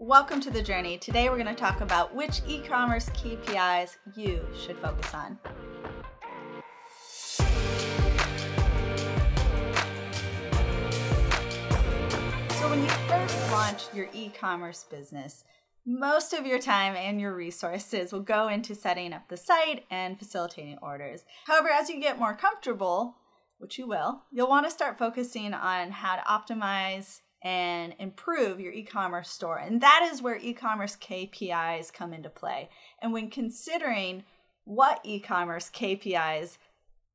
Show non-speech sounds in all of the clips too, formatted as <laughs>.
Welcome to the journey. Today we're going to talk about which e commerce KPIs you should focus on. So, when you first launch your e commerce business, most of your time and your resources will go into setting up the site and facilitating orders. However, as you get more comfortable, which you will, you'll want to start focusing on how to optimize and improve your e-commerce store. And that is where e-commerce KPIs come into play. And when considering what e-commerce KPIs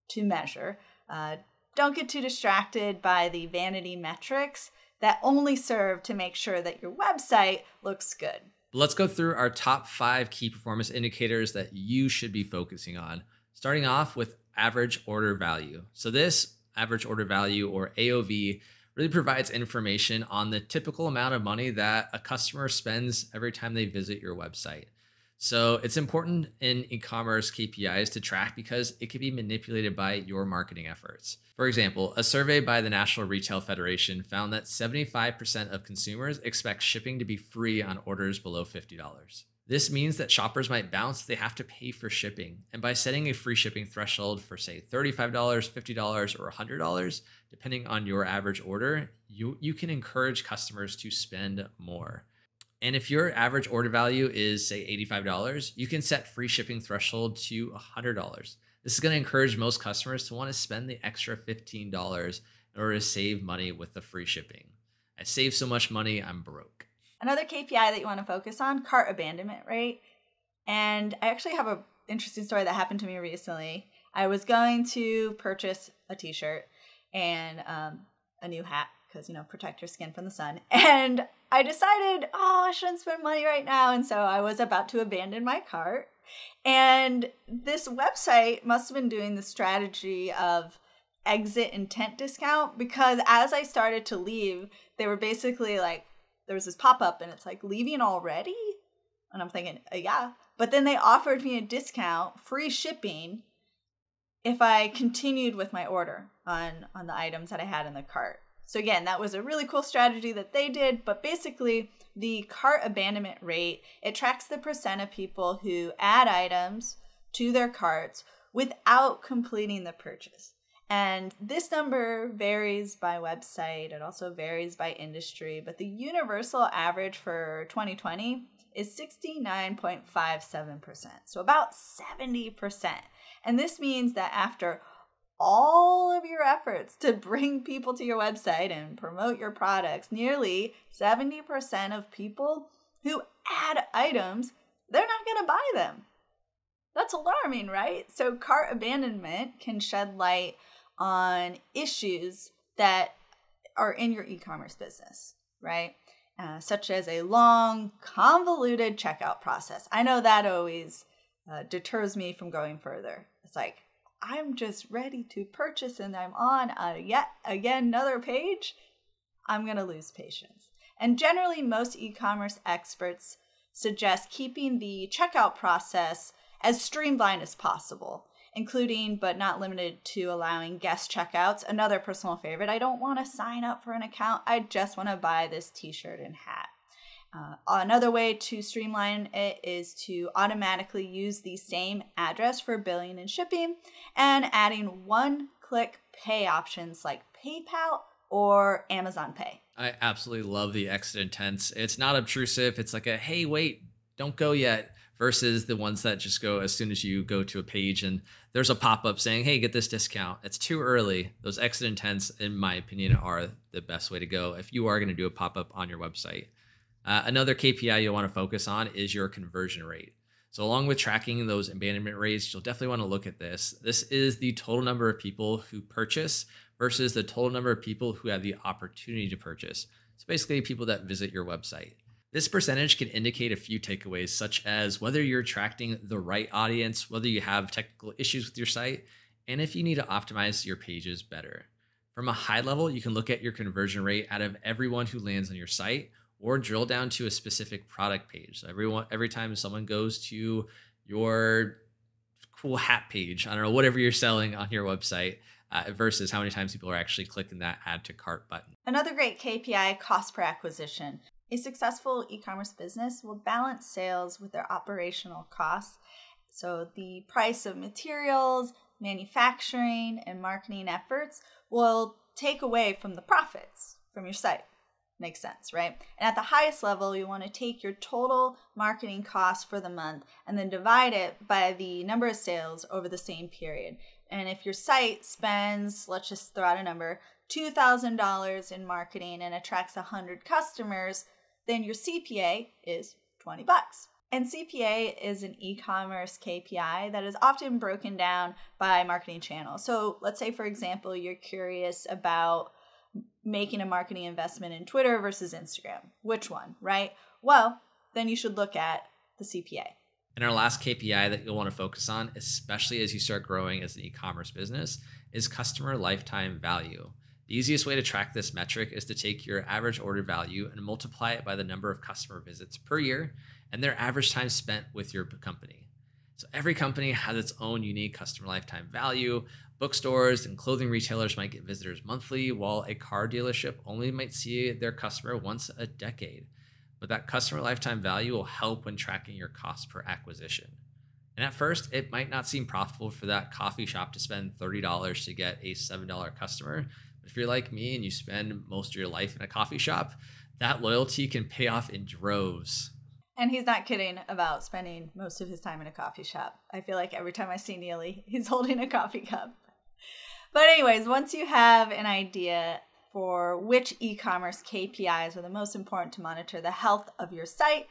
to measure, uh, don't get too distracted by the vanity metrics that only serve to make sure that your website looks good. Let's go through our top five key performance indicators that you should be focusing on. Starting off with average order value. So, this average order value or AOV really provides information on the typical amount of money that a customer spends every time they visit your website. So it's important in e-commerce KPIs to track because it can be manipulated by your marketing efforts. For example, a survey by the National Retail Federation found that 75% of consumers expect shipping to be free on orders below $50. This means that shoppers might bounce if they have to pay for shipping. And by setting a free shipping threshold for, say, $35, $50, or $100, depending on your average order, you, you can encourage customers to spend more. And if your average order value is, say, $85, you can set free shipping threshold to $100. This is going to encourage most customers to want to spend the extra $15 in order to save money with the free shipping. I save so much money, I'm broke. Another KPI that you want to focus on, cart abandonment rate. And I actually have an interesting story that happened to me recently. I was going to purchase a t-shirt and um, a new hat because you know protect your skin from the sun <laughs> and i decided oh i shouldn't spend money right now and so i was about to abandon my cart and this website must have been doing the strategy of exit intent discount because as i started to leave they were basically like there was this pop up and it's like leaving already. And I'm thinking, uh, yeah. But then they offered me a discount, free shipping, if I continued with my order on on the items that I had in the cart. So again, that was a really cool strategy that they did, but basically the cart abandonment rate, it tracks the percent of people who add items to their carts without completing the purchase. And this number varies by website, it also varies by industry, but the universal average for 2020 is 69.57%, so about 70%. And this means that after all of your efforts to bring people to your website and promote your products, nearly 70% of people who add items, they're not going to buy them. That's alarming, right? So, cart abandonment can shed light on issues that are in your e commerce business, right? Uh, such as a long, convoluted checkout process. I know that always uh, deters me from going further. It's like, I'm just ready to purchase and I'm on a yet again another page. I'm going to lose patience. And generally, most e commerce experts suggest keeping the checkout process as streamlined as possible including but not limited to allowing guest checkouts. Another personal favorite. I don't want to sign up for an account, I just want to buy this t shirt and hat. Uh, another way to streamline it is to automatically use the same address for billing and shipping and adding one click pay options like PayPal or Amazon Pay. I absolutely love the exit intents. It's not obtrusive. It's like a hey, wait, don't go yet versus the ones that just go as soon as you go to a page and there's a pop-up saying hey get this discount. It's too early. Those exit intents in my opinion are the best way to go if you are going to do a pop-up on your website. Uh, another kpi you'll want to focus on is your conversion rate. So along with tracking those abandonment rates you'll definitely want to look at this. This is the total number of people who purchase versus the total number of people who have the opportunity to purchase. So basically people that visit your website this percentage can indicate a few takeaways, such as whether you're attracting the right audience, whether you have technical issues with your site, and if you need to optimize your pages better. From a high level, you can look at your conversion rate out of everyone who lands on your site or drill down to a specific product page. So everyone every time someone goes to your cool hat page, I don't know, whatever you're selling on your website, uh, versus how many times people are actually clicking that add to cart button. Another great KPI cost per acquisition. A successful e commerce business will balance sales with their operational costs. So, the price of materials, manufacturing, and marketing efforts will take away from the profits from your site. Makes sense, right? And at the highest level, you want to take your total marketing cost for the month and then divide it by the number of sales over the same period. And if your site spends, let's just throw out a number, $2,000 in marketing and attracts 100 customers, then your CPA is 20 bucks. And CPA is an e commerce KPI that is often broken down by marketing channel. So let's say, for example, you're curious about making a marketing investment in Twitter versus Instagram. Which one, right? Well, then you should look at the CPA. And our last KPI that you'll want to focus on, especially as you start growing as an e commerce business, is customer lifetime value. The easiest way to track this metric is to take your average order value and multiply it by the number of customer visits per year and their average time spent with your company. So every company has its own unique customer lifetime value. Bookstores and clothing retailers might get visitors monthly, while a car dealership only might see their customer once a decade. But that customer lifetime value will help when tracking your cost per acquisition. And at first, it might not seem profitable for that coffee shop to spend $30 to get a $7 customer. But if you're like me and you spend most of your life in a coffee shop, that loyalty can pay off in droves. And he's not kidding about spending most of his time in a coffee shop. I feel like every time I see Neely, <laughs> he's holding a coffee cup. But, anyways, once you have an idea for which e commerce KPIs are the most important to monitor the health of your site,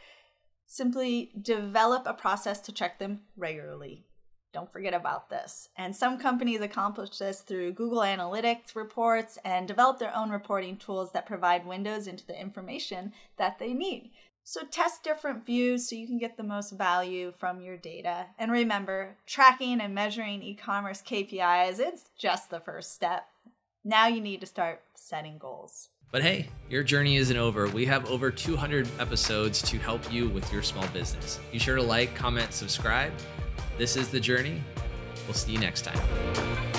simply develop a process to check them regularly. Don't forget about this. And some companies accomplish this through Google Analytics reports and develop their own reporting tools that provide windows into the information that they need. So test different views so you can get the most value from your data. And remember, tracking and measuring e-commerce KPIs, it's just the first step. Now you need to start setting goals. But hey, your journey isn't over. We have over 200 episodes to help you with your small business. Be sure to like, comment, subscribe. This is The Journey. We'll see you next time.